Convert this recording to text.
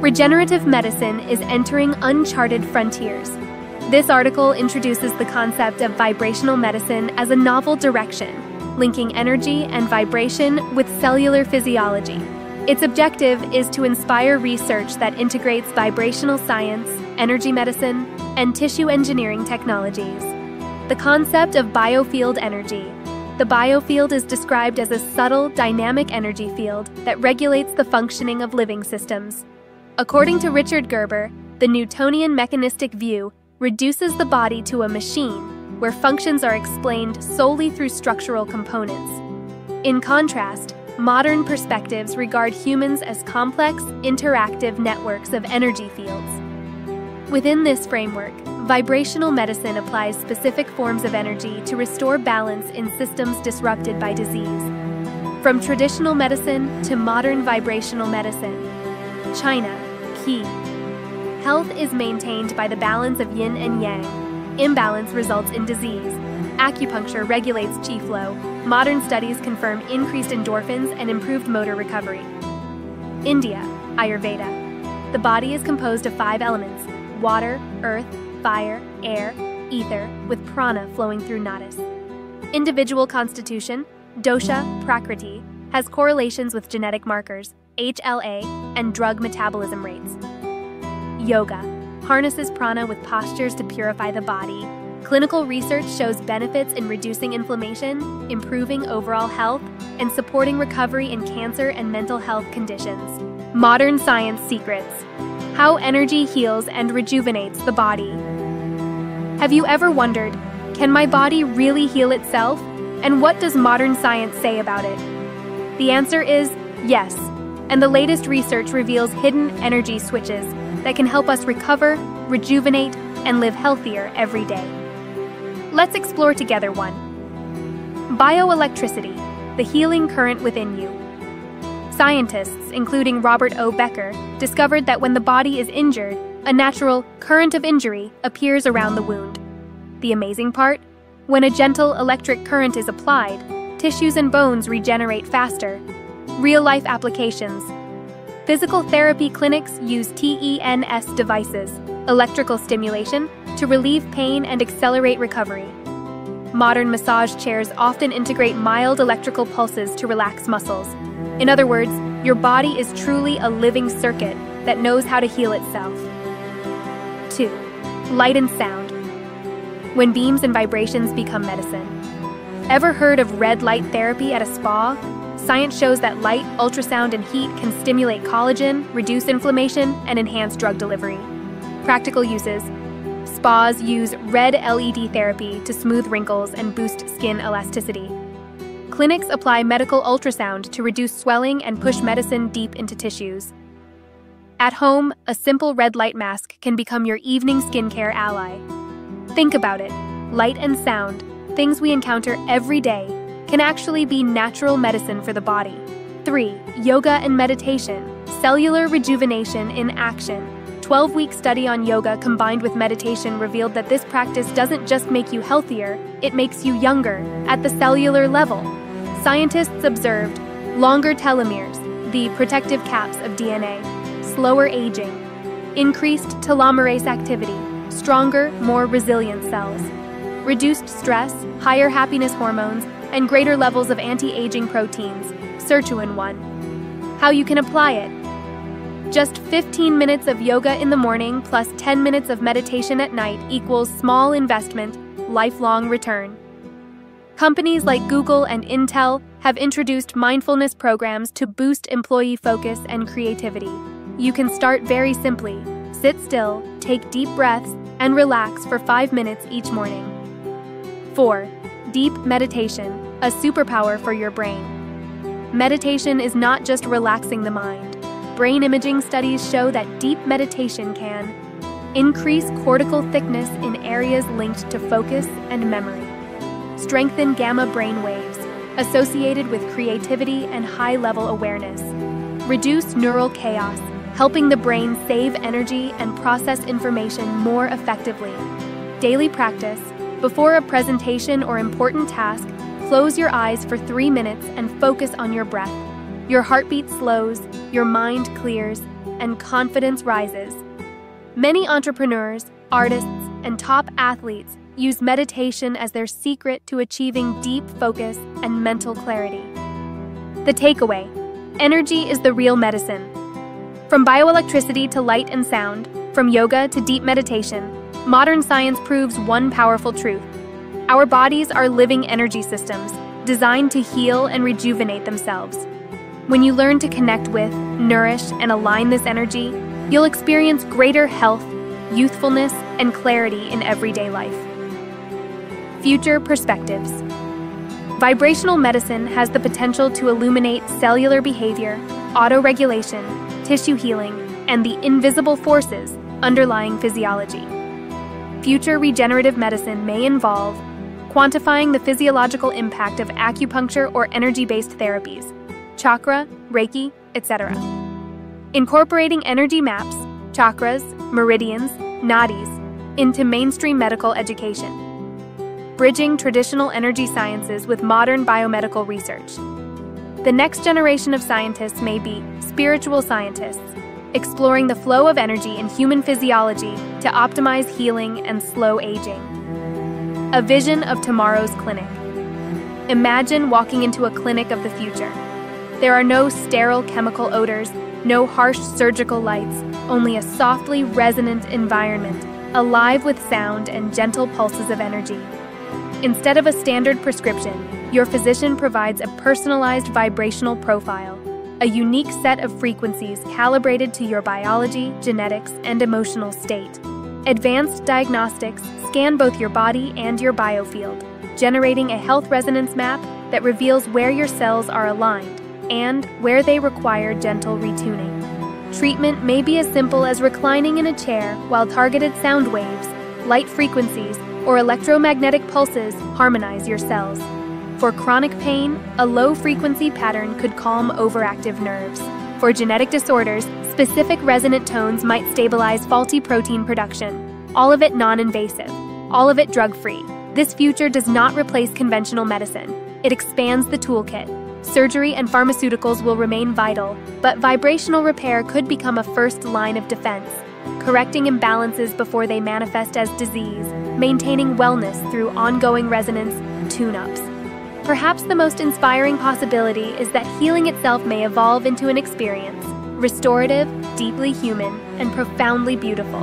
regenerative medicine is entering uncharted frontiers. This article introduces the concept of vibrational medicine as a novel direction, linking energy and vibration with cellular physiology. Its objective is to inspire research that integrates vibrational science, energy medicine, and tissue engineering technologies. The concept of biofield energy. The biofield is described as a subtle, dynamic energy field that regulates the functioning of living systems. According to Richard Gerber, the Newtonian mechanistic view reduces the body to a machine where functions are explained solely through structural components. In contrast, modern perspectives regard humans as complex, interactive networks of energy fields. Within this framework, vibrational medicine applies specific forms of energy to restore balance in systems disrupted by disease. From traditional medicine to modern vibrational medicine. China, qi. Health is maintained by the balance of yin and yang. Imbalance results in disease. Acupuncture regulates qi flow. Modern studies confirm increased endorphins and improved motor recovery. India, Ayurveda. The body is composed of five elements water, earth, fire, air, ether, with prana flowing through nadis. Individual constitution, dosha, prakriti, has correlations with genetic markers, HLA, and drug metabolism rates. Yoga harnesses prana with postures to purify the body. Clinical research shows benefits in reducing inflammation, improving overall health, and supporting recovery in cancer and mental health conditions. Modern science secrets how energy heals and rejuvenates the body. Have you ever wondered, can my body really heal itself? And what does modern science say about it? The answer is yes, and the latest research reveals hidden energy switches that can help us recover, rejuvenate, and live healthier every day. Let's explore together one. Bioelectricity, the healing current within you. Scientists, including Robert O. Becker, discovered that when the body is injured, a natural current of injury appears around the wound. The amazing part? When a gentle electric current is applied, tissues and bones regenerate faster. Real life applications Physical therapy clinics use TENS devices, electrical stimulation, to relieve pain and accelerate recovery. Modern massage chairs often integrate mild electrical pulses to relax muscles. In other words, your body is truly a living circuit that knows how to heal itself. 2. Light and sound. When beams and vibrations become medicine. Ever heard of red light therapy at a spa? Science shows that light, ultrasound, and heat can stimulate collagen, reduce inflammation, and enhance drug delivery. Practical uses Spas use red LED therapy to smooth wrinkles and boost skin elasticity. Clinics apply medical ultrasound to reduce swelling and push medicine deep into tissues. At home, a simple red light mask can become your evening skincare ally. Think about it light and sound, things we encounter every day, can actually be natural medicine for the body. 3. Yoga and meditation, cellular rejuvenation in action. 12 week study on yoga combined with meditation revealed that this practice doesn't just make you healthier, it makes you younger, at the cellular level. Scientists observed longer telomeres, the protective caps of DNA, slower aging, increased telomerase activity, stronger, more resilient cells, reduced stress, higher happiness hormones, and greater levels of anti aging proteins, sirtuin 1. How you can apply it. Just 15 minutes of yoga in the morning plus 10 minutes of meditation at night equals small investment, lifelong return. Companies like Google and Intel have introduced mindfulness programs to boost employee focus and creativity. You can start very simply sit still, take deep breaths, and relax for five minutes each morning. 4. Deep meditation, a superpower for your brain. Meditation is not just relaxing the mind. Brain imaging studies show that deep meditation can increase cortical thickness in areas linked to focus and memory, strengthen gamma brain waves associated with creativity and high level awareness, reduce neural chaos, helping the brain save energy and process information more effectively. Daily practice before a presentation or important task, close your eyes for three minutes and focus on your breath. Your heartbeat slows, your mind clears, and confidence rises. Many entrepreneurs, artists, and top athletes use meditation as their secret to achieving deep focus and mental clarity. The takeaway energy is the real medicine. From bioelectricity to light and sound, from yoga to deep meditation, modern science proves one powerful truth. Our bodies are living energy systems designed to heal and rejuvenate themselves. When you learn to connect with, nourish, and align this energy, you'll experience greater health, youthfulness, and clarity in everyday life. Future Perspectives Vibrational medicine has the potential to illuminate cellular behavior, autoregulation, tissue healing, and the invisible forces underlying physiology. Future regenerative medicine may involve quantifying the physiological impact of acupuncture or energy based therapies, chakra, Reiki, etc. Incorporating energy maps, chakras, meridians, nadis into mainstream medical education. Bridging traditional energy sciences with modern biomedical research. The next generation of scientists may be spiritual scientists, exploring the flow of energy in human physiology to optimize healing and slow aging. A vision of tomorrow's clinic. Imagine walking into a clinic of the future. There are no sterile chemical odors, no harsh surgical lights, only a softly resonant environment, alive with sound and gentle pulses of energy. Instead of a standard prescription, your physician provides a personalized vibrational profile, a unique set of frequencies calibrated to your biology, genetics, and emotional state. Advanced diagnostics scan both your body and your biofield, generating a health resonance map that reveals where your cells are aligned and where they require gentle retuning. Treatment may be as simple as reclining in a chair while targeted sound waves, light frequencies, or electromagnetic pulses harmonize your cells. For chronic pain, a low frequency pattern could calm overactive nerves. For genetic disorders, specific resonant tones might stabilize faulty protein production all of it non invasive, all of it drug free. This future does not replace conventional medicine, it expands the toolkit. Surgery and pharmaceuticals will remain vital, but vibrational repair could become a first line of defense, correcting imbalances before they manifest as disease, maintaining wellness through ongoing resonance tune ups. Perhaps the most inspiring possibility is that healing itself may evolve into an experience restorative, deeply human, and profoundly beautiful.